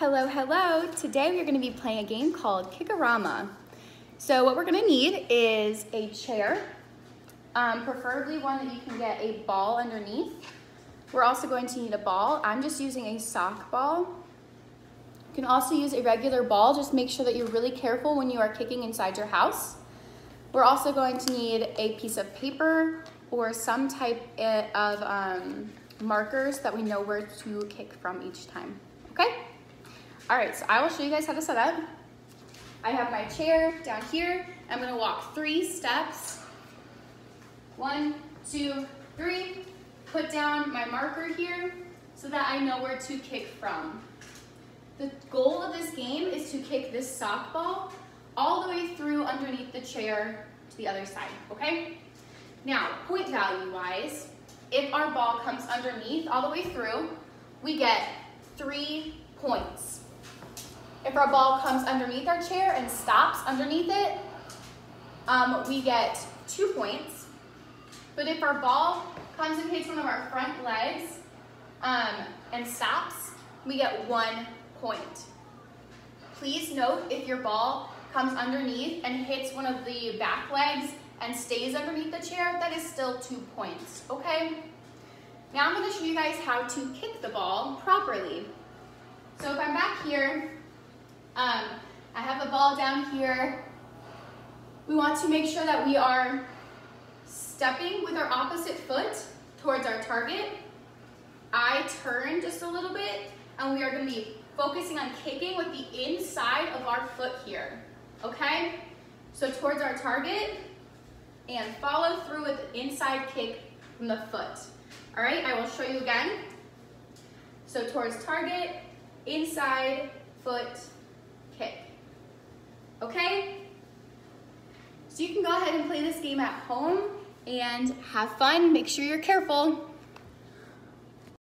Hello, hello. Today we're going to be playing a game called Kick-a-rama. So what we're going to need is a chair, um, preferably one that you can get a ball underneath. We're also going to need a ball. I'm just using a sock ball. You can also use a regular ball. Just make sure that you're really careful when you are kicking inside your house. We're also going to need a piece of paper or some type eh, of um, markers that we know where to kick from each time, okay? All right, so I will show you guys how to set up. I have my chair down here. I'm gonna walk three steps. One, two, three. Put down my marker here so that I know where to kick from. The goal of this game is to kick this sock ball all the way through underneath the chair to the other side, okay? Now, point value wise, if our ball comes underneath all the way through, we get three points. If our ball comes underneath our chair and stops underneath it, um, we get two points. But if our ball comes and hits one of our front legs um, and stops, we get one point. Please note if your ball comes underneath and hits one of the back legs and stays underneath the chair, that is still two points, okay? Now I'm gonna show you guys how to kick the ball properly. So if I'm back here, um, I have a ball down here. We want to make sure that we are stepping with our opposite foot towards our target. I turn just a little bit, and we are gonna be focusing on kicking with the inside of our foot here, okay? So towards our target, and follow through with the inside kick from the foot. All right, I will show you again. So towards target, inside, foot, kick. Okay? So you can go ahead and play this game at home and have fun. Make sure you're careful.